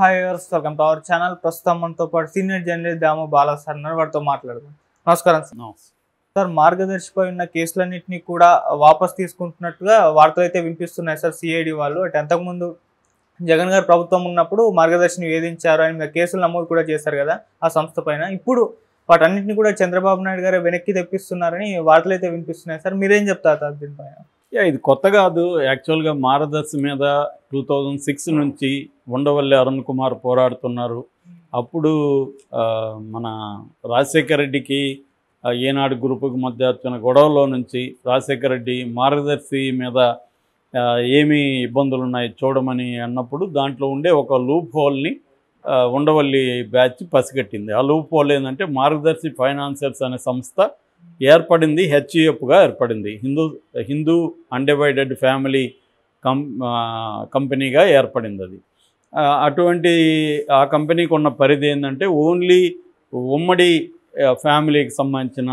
Hi viewers welcome to our channel. ప్రస్తుతం మనతో పాటు senior journalist Damu Bala sir ఉన్నారు. వారితో మాట్లాడదాం. నమస్కారం సార్. సార్ మార్గదర్శిపై ఉన్న కేసులన్నింటినీ కూడా వాపస్ తీసుకుంటున్నట్టుగా వార్తలు అయితే వినిపిస్తున్నాయి సార్ సిఐడి వాళ్ళు. అంటే అంతకుముందు జగన్ గారు ప్రభుత్వం ఉన్నప్పుడు మార్గదర్శిని వేధించారు అని కేసులు నమోదు కూడా చేశారు కదా ఆ సంస్థ పైన. ఇప్పుడు వాటన్నిటిని కూడా చంద్రబాబు నాయుడు గారు వెనక్కి తెప్పిస్తున్నారని వార్తలు అయితే వినిపిస్తున్నాయి సార్. మీరేం చెప్తారు సార్ దీనిపైన? యా ఇది కొత్త కాదు. యాక్చువల్గా మారదర్శి మీద టూ థౌజండ్ సిక్స్ నుంచి ఉండవల్లి అరుణ్ కుమార్ పోరాడుతున్నారు. అప్పుడు మన రాజశేఖర రెడ్డికి ఏనాడు గ్రూపుకి మధ్య వచ్చిన గొడవలో నుంచి రాజశేఖర రెడ్డి మార్గదర్శి మీద ఏమి ఇబ్బందులు ఉన్నాయి చూడమని అన్నప్పుడు దాంట్లో ఉండే ఒక లూప్ హోల్ని ఉండవల్లి బ్యాచ్ పసిగట్టింది. ఆ లూప్ హోల్ ఏంటంటే మార్గదర్శి ఫైనాన్సర్స్ అనే సంస్థ ఏర్పడింది హెచ్ఈఎఫ్గా ఏర్పడింది. హిందూ హిందూ అన్డివైడెడ్ ఫ్యామిలీ కం కంపెనీగా ఏర్పడింది అది. అటువంటి ఆ కంపెనీకి ఉన్న పరిధి ఏంటంటే ఓన్లీ ఉమ్మడి ఫ్యామిలీకి సంబంధించిన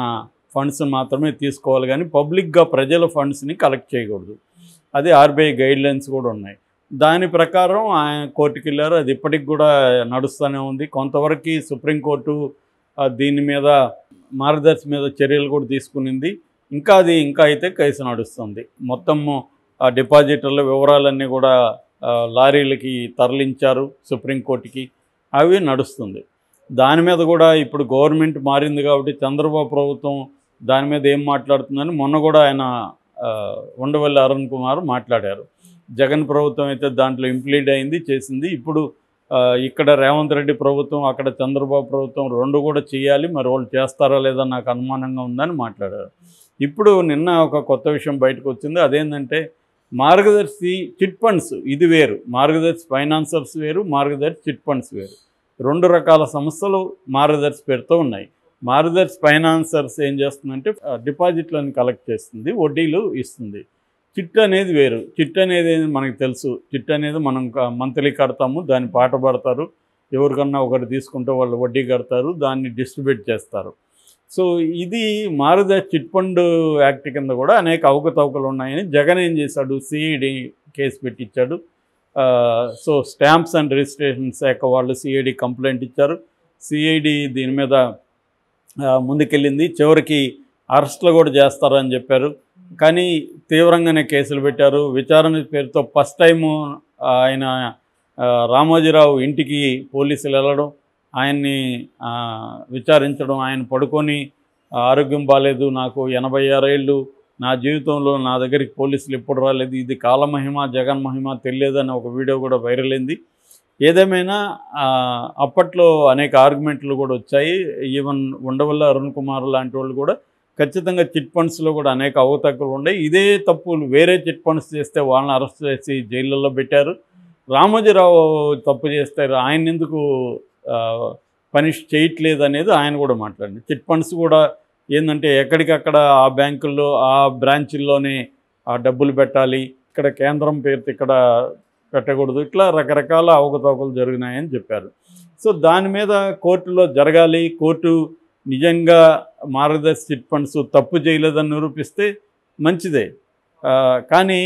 ఫండ్స్ మాత్రమే తీసుకోవాలి కానీ పబ్లిక్గా ప్రజల ఫండ్స్ని కలెక్ట్ చేయకూడదు. అది ఆర్బీఐ గైడ్లైన్స్ కూడా ఉన్నాయి. దాని ప్రకారం ఆయన కోర్టుకి వెళ్ళారు. అది ఇప్పటికి కూడా నడుస్తూనే ఉంది. కొంతవరకు సుప్రీంకోర్టు దీని మీద మార్గదర్శి మీద చర్యలు కూడా తీసుకునింది. ఇంకా అది ఇంకా అయితే కేసు నడుస్తుంది. మొత్తము ఆ డిపాజిటర్ల వివరాలన్నీ కూడా లారీలకి తరలించారు సుప్రీంకోర్టుకి. అవి నడుస్తుంది. దాని మీద కూడా ఇప్పుడు గవర్నమెంట్ మారింది కాబట్టి చంద్రబాబు ప్రభుత్వం దాని మీద ఏం మాట్లాడుతుందని మొన్న కూడా ఆయన ఉండవల్లి అరుణ్ కుమార్ మాట్లాడారు. జగన్ ప్రభుత్వం అయితే దాంట్లో ఇంప్లీడ్ అయింది చేసింది. ఇప్పుడు ఇక్కడ రేవంత్ రెడ్డి ప్రభుత్వం అక్కడ చంద్రబాబు ప్రభుత్వం రెండు కూడా చేయాలి. మరి వాళ్ళు చేస్తారా లేదా నాకు అనుమానంగా ఉందని మాట్లాడారు. ఇప్పుడు నిన్న ఒక కొత్త విషయం బయటకు వచ్చింది. అదేంటంటే మార్గదర్శి చిట్ ఫండ్స్ ఇది వేరు. మార్గదర్శి ఫైనాన్సర్స్ వేరు మార్గదర్శి చిట్ ఫండ్స్ వేరు. రెండు రకాల సంస్థలు మార్గదర్శి పేరుతో ఉన్నాయి. మార్గదర్శి ఫైనాన్సర్స్ ఏం చేస్తుందంటే డిపాజిట్లను కలెక్ట్ చేస్తుంది వడ్డీలు ఇస్తుంది. చిట్ అనేది వేరు. చిట్ అనేది మనకు తెలుసు. చిట్ అనేది మనం మంత్లీ కడతాము దాన్ని పాట పడతారు. ఎవరికన్నా ఒకటి తీసుకుంటే వాళ్ళు వడ్డీ కడతారు దాన్ని డిస్ట్రిబ్యూట్ చేస్తారు. సో ఇది మారుద చిట్ ఫండ్ యాక్ట్ కింద కూడా అనేక అవకతవకలు ఉన్నాయని జగన్ ఏం చేశాడు? సిఈడి కేసు పెట్టించాడు సో స్టాంప్స్ అండ్ రిజిస్ట్రేషన్ శాఖ వాళ్ళు సిఐడి కంప్లైంట్ ఇచ్చారు. సిఐడి దీని మీద ముందుకెళ్ళింది. చివరికి అరెస్టులు కూడా చేస్తారని చెప్పారు. కానీ తీవ్రంగానే కేసులు పెట్టారు. విచారణ పేరుతో ఫస్ట్ టైము ఆయన రామోజీరావు ఇంటికి పోలీసులు వెళ్ళడం ఆయన్ని విచారించడం ఆయన పడుకొని ఆరోగ్యం బాగాలేదు నాకు ఎనభై ఆరేళ్ళు నా జీవితంలో నా దగ్గరికి పోలీసులు ఎప్పుడు రాలేదు ఇది కాలమహిమ జగన్ మహిమ తెలియదని ఒక వీడియో కూడా వైరల్ అయింది. ఏదేమైనా అప్పట్లో అనేక ఆర్గ్యుమెంట్లు కూడా వచ్చాయి. ఈవెన్ ఉండవల్ల అరుణ్ కుమార్ లాంటి వాళ్ళు కూడా ఖచ్చితంగా చిట్ ఫండ్స్లో కూడా అనేక అవతకులు ఉన్నాయి ఇదే తప్పులు వేరే చిట్ ఫండ్స్ చేస్తే వాళ్ళని అరెస్ట్ చేసి జైళ్ళల్లో పెట్టారు. రామోజీరావు తప్పు చేస్తే ఆయన ఎందుకు పనిష్ చేయట్లేదు అనేది ఆయన కూడా మాట్లాడింది. చిట్ ఫండ్స్ కూడా ఏంటంటే ఎక్కడికక్కడ ఆ బ్యాంకుల్లో ఆ బ్రాంచుల్లోనే ఆ డబ్బులు పెట్టాలి. ఇక్కడ కేంద్రం పేరుతో ఇక్కడ పెట్టకూడదు. ఇట్లా రకరకాల అవకతవకలు జరిగినాయని చెప్పారు. సో దాని మీద కోర్టులో జరగాలి. కోర్టు నిజంగా మార్గదర్శి చిట్ ఫండ్స్ తప్పు చేయలేదని నిరూపిస్తే మంచిదే. కానీ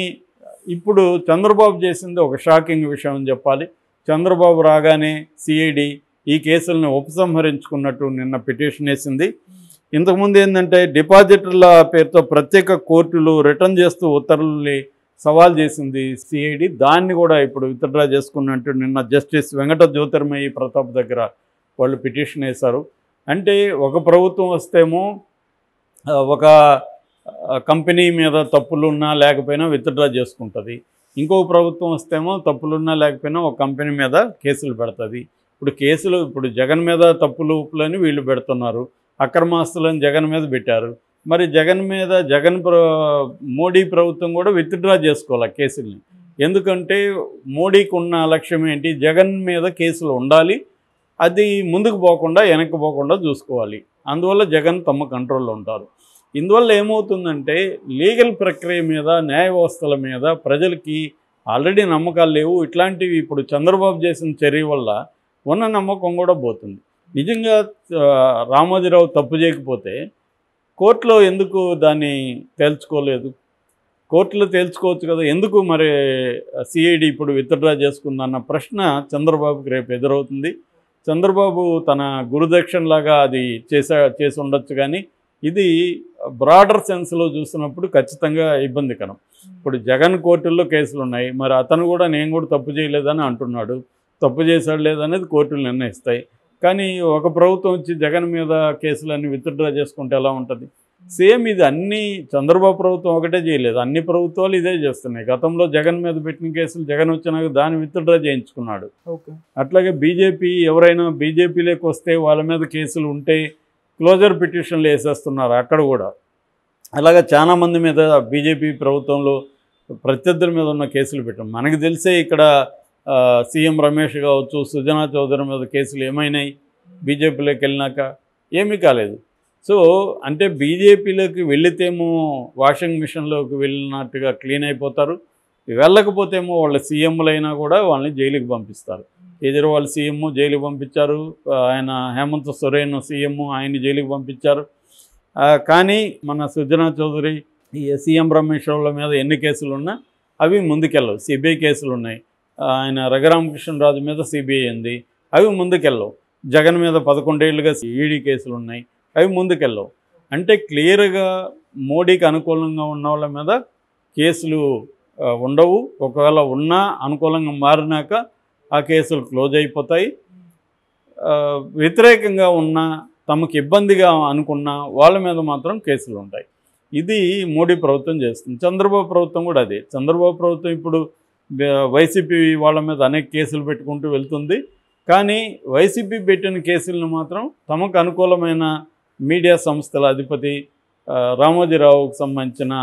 ఇప్పుడు చంద్రబాబు చేసింది ఒక షాకింగ్ విషయం అని చెప్పాలి. చంద్రబాబు రాగానే సిఐడి ఈ కేసులను ఉపసంహరించుకున్నట్టు నిన్న పిటిషన్ వేసింది. ఇంతకుముందు ఏంటంటే డిపాజిటర్ల పేరుతో ప్రత్యేక కోర్టులు రిటర్న్ చేస్తూ ఉత్తర్వుల్ని సవాల్ చేసింది సిఐడి దాన్ని కూడా ఇప్పుడు విత్డ్రా చేసుకున్నట్టు నిన్న జస్టిస్ వెంకట జ్యోతిర్మయి ప్రతాప్ దగ్గర వాళ్ళు పిటిషన్ వేశారు. అంటే ఒక ప్రభుత్వం వస్తేమో ఒక కంపెనీ మీద తప్పులున్నా లేకపోయినా విత్డ్రా చేసుకుంటుంది. ఇంకో ప్రభుత్వం వస్తేమో తప్పులున్నా లేకపోయినా ఒక కంపెనీ మీద కేసులు పెడుతుంది. ఇప్పుడు కేసులు ఇప్పుడు జగన్ మీద తప్పులుపులని వీళ్ళు పెడుతున్నారు. అక్రమాస్తులను జగన్ మీద పెట్టారు. మరి జగన్ మీద జగన్ ప్ర మోడీ ప్రభుత్వం కూడా విత్డ్రా చేసుకోవాలి కేసుల్ని? ఎందుకంటే మోడీకి ఉన్న లక్ష్యం ఏంటి? జగన్ మీద కేసులు ఉండాలి. అది ముందుకు పోకుండా వెనక్కి పోకుండా చూసుకోవాలి. అందువల్ల జగన్ తమ కంట్రోల్లో ఉంటారు. ఇందువల్ల ఏమవుతుందంటే లీగల్ ప్రక్రియ మీద న్యాయ వ్యవస్థల మీద ప్రజలకి ఆల్రెడీ నమ్మకాలు లేవు. ఇట్లాంటివి ఇప్పుడు చంద్రబాబు చేసిన చర్య వల్ల ఉన్న నమ్మకం కూడా పోతుంది. నిజంగా రామోజీరావు తప్పు చేయకపోతే కోర్టులో ఎందుకు దాన్ని తేల్చుకోలేదు? కోర్టులో తేల్చుకోవచ్చు కదా ఎందుకు మరి సిఐడి ఇప్పుడు విత్డ్రా చేసుకుందన్న ప్రశ్న చంద్రబాబుకి రేపు ఎదురవుతుంది. చంద్రబాబు తన గురుదక్షిణలాగా అది చేసా చేసి ఉండొచ్చు కానీ ఇది బ్రాడర్ సెన్స్లో చూసినప్పుడు ఖచ్చితంగా ఇబ్బందికరం. ఇప్పుడు జగన్ కోర్టుల్లో కేసులు ఉన్నాయి మరి అతను కూడా నేను కూడా తప్పు చేయలేదని అంటున్నాడు. తప్పు చేశాడు లేదనేది కోర్టులు నిర్ణయిస్తాయి. కానీ ఒక ప్రభుత్వం వచ్చి జగన్ మీద కేసులన్నీ విత్డ్రా చేసుకుంటే ఎలా ఉంటుంది? సేమ్ ఇది అన్ని చంద్రబాబు ప్రభుత్వం ఒకటే చేయలేదు. అన్ని ప్రభుత్వాలు ఇదే చేస్తున్నాయి. గతంలో జగన్ మీద పెట్టిన కేసులు జగన్ వచ్చినాక దాన్ని విత్డ్రా చేయించుకున్నాడు. అట్లాగే బీజేపీ ఎవరైనా బీజేపీలోకి వస్తే వాళ్ళ మీద కేసులు ఉంటే క్లోజర్ పిటిషన్లు వేసేస్తున్నారు అక్కడ కూడా. అలాగే చాలా మంది మీద బీజేపీ ప్రభుత్వంలో ప్రత్యర్థుల మీద ఉన్న కేసులు పెట్టాం. మనకు తెలిసే ఇక్కడ సీఎం రమేష్ కావచ్చు సుజనా చౌదరి మీద కేసులు ఏమైనాయి? బీజేపీలోకి వెళ్ళినాక ఏమీ కాలేదు. సో అంటే బీజేపీలోకి వెళితేమో వాషింగ్ మిషన్లోకి వెళ్ళినట్టుగా క్లీన్ అయిపోతారు. వెళ్ళకపోతేమో వాళ్ళ సీఎంలైనా కూడా వాళ్ళని జైలుకి పంపిస్తారు. కేజ్రీవాల్ సీఎం జైలుకి పంపించారు. ఆయన హేమంత్ సొరేన్ సీఎం ఆయన జైలుకి పంపించారు. కానీ మన సుజనా చౌదరి సీఎం రమేష్ వాళ్ళ మీద ఎన్ని కేసులు ఉన్నా అవి ముందుకెళ్ళవు. సిబిఐ కేసులు ఉన్నాయి ఆయన రఘురామకృష్ణరాజు మీద సిబిఐ ఉంది. అవి ముందుకెళ్ళవు. జగన్ మీద పదకొండేళ్ళుగా ఈడీ కేసులు ఉన్నాయి అవి ముందుకెళ్ళవు. అంటే క్లియర్గా మోడీకి అనుకూలంగా ఉన్న వాళ్ళ మీద కేసులు ఉండవు. ఒకవేళ ఉన్నా అనుకూలంగా మారినాక ఆ కేసులు క్లోజ్ అయిపోతాయి. వ్యతిరేకంగా ఉన్న తమకు ఇబ్బందిగా అనుకున్న వాళ్ళ మీద మాత్రం కేసులు ఉంటాయి. ఇది మోడీ ప్రభుత్వం చేస్తుంది. చంద్రబాబు ప్రభుత్వం కూడా అదే. చంద్రబాబు ప్రభుత్వం ఇప్పుడు వైసీపీ వాళ్ళ మీద అనేక కేసులు పెట్టుకుంటూ వెళ్తుంది. కానీ వైసీపీ పెట్టిన కేసులను మాత్రం తమకు అనుకూలమైన మీడియా సంస్థల అధిపతి రామోజీరావుకు సంబంధించిన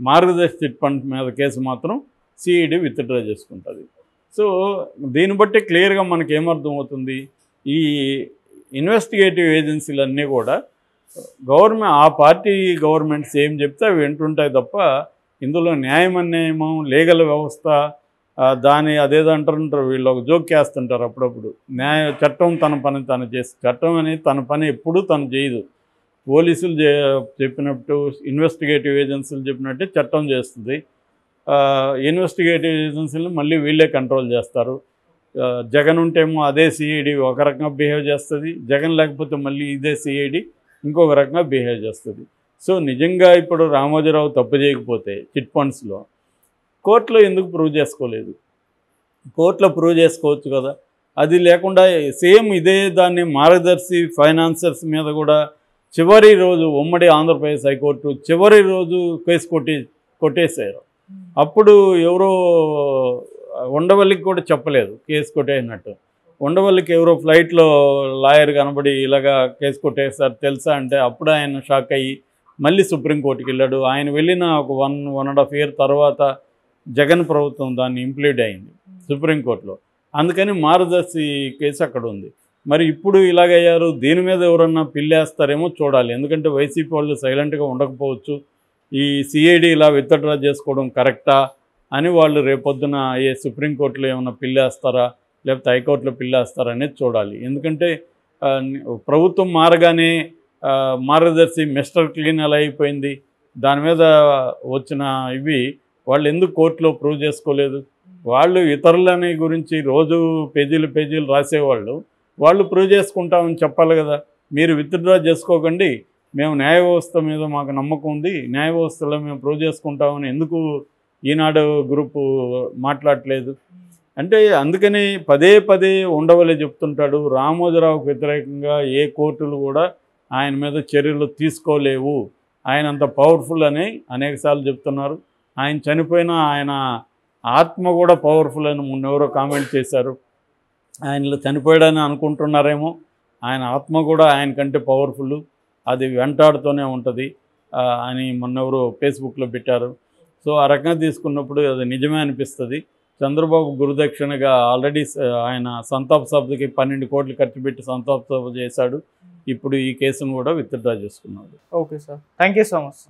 మార్గదర్శి చిట్ ఫండ్ మీద కేసు మాత్రం సిఈడి విత్డ్రా చేసుకుంటుంది. సో దీన్ని బట్టి క్లియర్గా మనకి ఏమర్థమవుతుంది? ఈ ఇన్వెస్టిగేటివ్ ఏజెన్సీలన్నీ కూడా గవర్నమెంట్ ఆ పార్టీ గవర్నమెంట్స్ ఏం చెప్తే అవి వింటుంటాయి తప్ప ఇందులో న్యాయం అన్యాయము లీగల్ వ్యవస్థ దాని అదేదో అంటారంటారు వీళ్ళు ఒక జోక్ వేస్తుంటారు అప్పుడప్పుడు. న్యాయ చట్టం తన పని తను చేసి చట్టం అని తన పని ఎప్పుడూ తను చేయదు. పోలీసులు చెప్పినట్టు ఇన్వెస్టిగేటివ్ ఏజెన్సీలు చెప్పినట్టే చట్టం చేస్తుంది. ఇన్వెస్టిగేటివ్ ఏజెన్సీలు మళ్ళీ వీళ్ళే కంట్రోల్ చేస్తారు. జగన్ ఉంటేమో అదే సిఐడి ఒక రకంగా బిహేవ్ చేస్తుంది. జగన్ లేకపోతే మళ్ళీ ఇదే సిఐడి ఇంకొక రకంగా బిహేవ్ చేస్తుంది. సో నిజంగా ఇప్పుడు రామోజీరావు తప్పు చేయకపోతే చిట్ ఫండ్స్లో కోర్టులో ఎందుకు ప్రూవ్ చేసుకోలేదు? కోర్టులో ప్రూవ్ చేసుకోవచ్చు కదా. అది లేకుండా సేమ్ ఇదే దాన్ని మార్గదర్శి ఫైనాన్సర్స్ మీద కూడా చివరి రోజు ఉమ్మడి ఆంధ్రప్రదేశ్ హైకోర్టు చివరి రోజు కేసు కొట్టి కొట్టేశారు. అప్పుడు ఎవరో ఉండవల్లికి కూడా చెప్పలేదు కేసు కొట్టేసినట్టు. ఉండవల్లికి ఎవరో ఫ్లైట్లో లాయర్ కనబడి ఇలాగా కేసు కొట్టేశారు తెలుసా అంటే అప్పుడు ఆయన షాక్ అయ్యి మళ్ళీ సుప్రీంకోర్టుకి వెళ్ళాడు. ఆయన వెళ్ళిన ఒక one one and half year తర్వాత జగన్ ప్రభుత్వం దాన్ని ఇంప్లీడ్ అయింది సుప్రీంకోర్టులో. అందుకని మార్గదర్శి కేసు అక్కడ ఉంది. మరి ఇప్పుడు ఇలాగయ్యారు దీని మీద ఎవరన్నా పిల్లేస్తారేమో చూడాలి. ఎందుకంటే వైసీపీ వాళ్ళు సైలెంట్గా ఉండకపోవచ్చు. ఈ సిఐడి ఇలా విత్డ్రా చేసుకోవడం కరెక్టా అని వాళ్ళు రేపొద్దున ఏ సుప్రీంకోర్టులో ఏమైనా పిల్లేస్తారా లేకపోతే హైకోర్టులో పిల్లేస్తారా అనేది చూడాలి. ఎందుకంటే ప్రభుత్వం మారగానే మార్గదర్శి మిస్టర్ క్లీన్ ఎలా అయిపోయింది దాని మీద వచ్చిన ఇవి వాళ్ళు ఎందుకు కోర్టులో ప్రూవ్ చేసుకోలేదు? వాళ్ళు ఇతరులని గురించి రోజు పేజీలు పేజీలు రాసేవాళ్ళు. వాళ్ళు ప్రూవ్ చేసుకుంటామని చెప్పాలి కదా. మీరు విత్డ్రా చేసుకోకండి. మేము న్యాయ వ్యవస్థ మీద మాకు నమ్మకం ఉంది. న్యాయ వ్యవస్థలో మేము ప్రూవ్ చేసుకుంటామని ఎందుకు ఈనాడు గ్రూపు మాట్లాడట్లేదు? అంటే అందుకని పదే పదే ఉండవలే చెప్తుంటాడు. రామోజీరావుకు వ్యతిరేకంగా ఏ కోర్టులు కూడా ఆయన మీద చర్యలు తీసుకోలేవు. ఆయన అంత పవర్ఫుల్ అని అనేకసార్లు చెప్తున్నారు. ఆయన చనిపోయినా ఆయన ఆత్మ కూడా పవర్ఫుల్ అని మొన్న ఎవరో కామెంట్ చేశారు. ఆయనలో చనిపోయాడని అనుకుంటున్నారేమో. ఆయన ఆత్మ కూడా ఆయన కంటే పవర్ఫుల్ అది వెంటాడుతూనే ఉంటుంది అని మొన్నెవరో ఫేస్బుక్లో పెట్టారు. సో ఆ రకంగా తీసుకున్నప్పుడు అది నిజమే అనిపిస్తుంది. చంద్రబాబు గురుదక్షిణగా ఆల్రెడీ ఆయన సంతాప సభకి పన్నెండు కోట్లు ఖర్చు పెట్టి సంతాప సభ చేశాడు. ఇప్పుడు ఈ కేసును కూడా విత్డ్రా చేసుకున్నాడు. Okay sir thank you so much